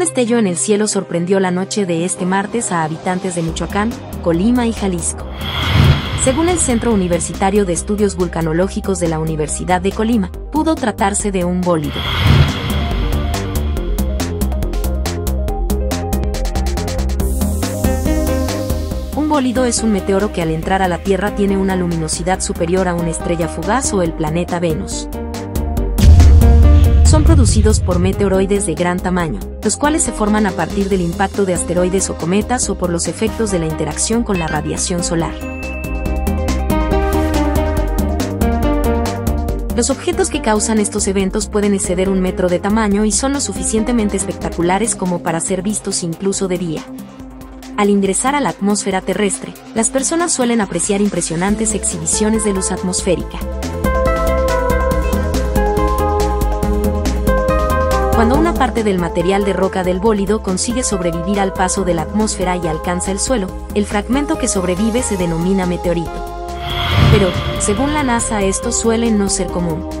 Un destello en el cielo sorprendió la noche de este martes a habitantes de Michoacán, Colima y Jalisco. Según el Centro Universitario de Estudios Vulcanológicos de la Universidad de Colima, pudo tratarse de un bólido. Un bólido es un meteoro que al entrar a la Tierra tiene una luminosidad superior a una estrella fugaz o el planeta Venus. Son producidos por meteoroides de gran tamaño, los cuales se forman a partir del impacto de asteroides o cometas o por los efectos de la interacción con la radiación solar. Los objetos que causan estos eventos pueden exceder un metro de tamaño y son lo suficientemente espectaculares como para ser vistos incluso de día. Al ingresar a la atmósfera terrestre, las personas suelen apreciar impresionantes exhibiciones de luz atmosférica. Cuando una parte del material de roca del bólido consigue sobrevivir al paso de la atmósfera y alcanza el suelo, el fragmento que sobrevive se denomina meteorito pero, según la NASA, esto suele no ser común.